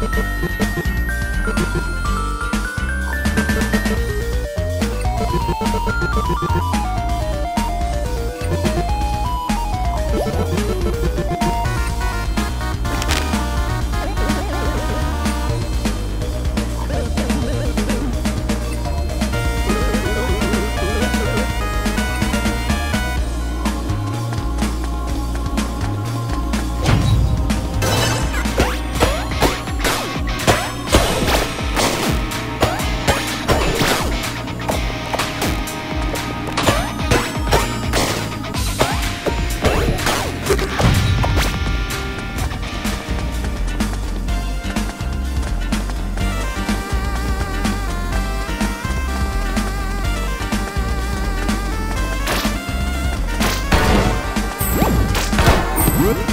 Thank you. Whoop.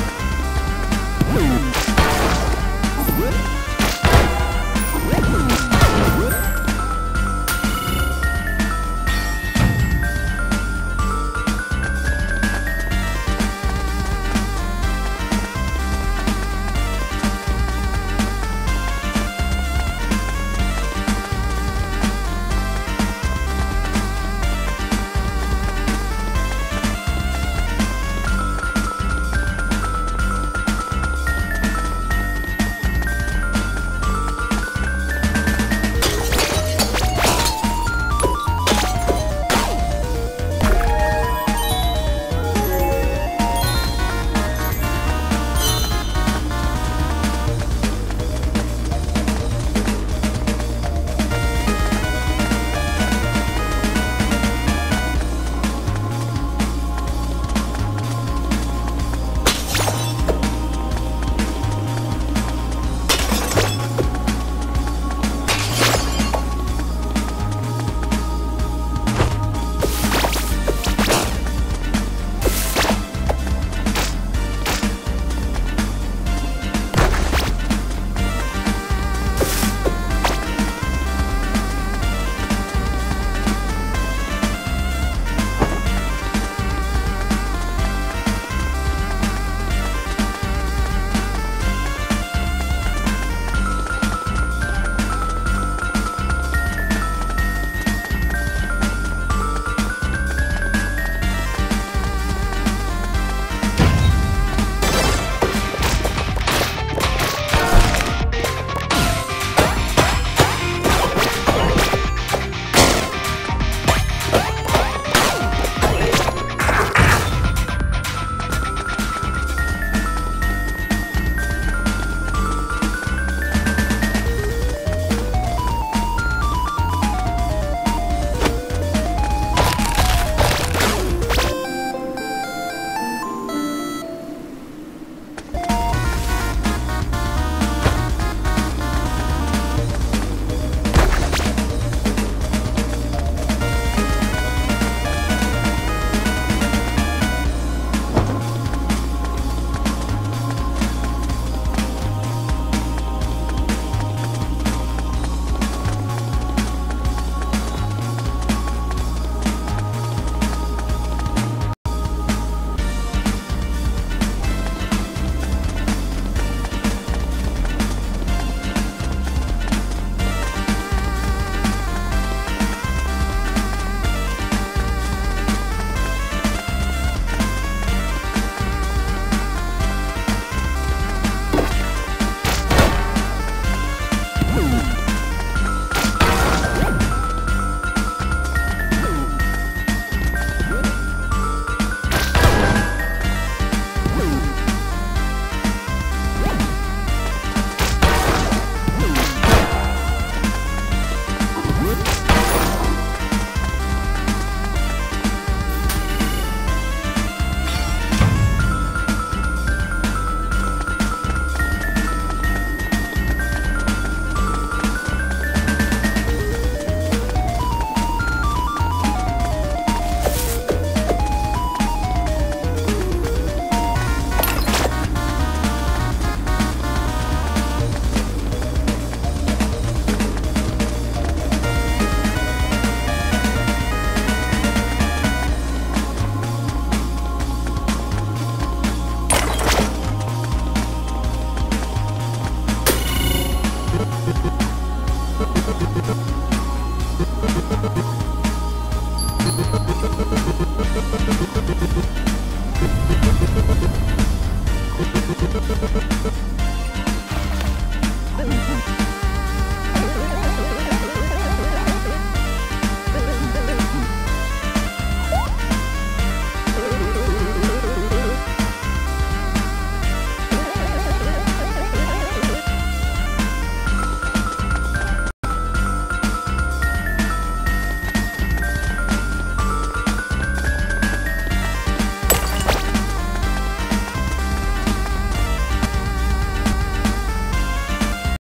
Thank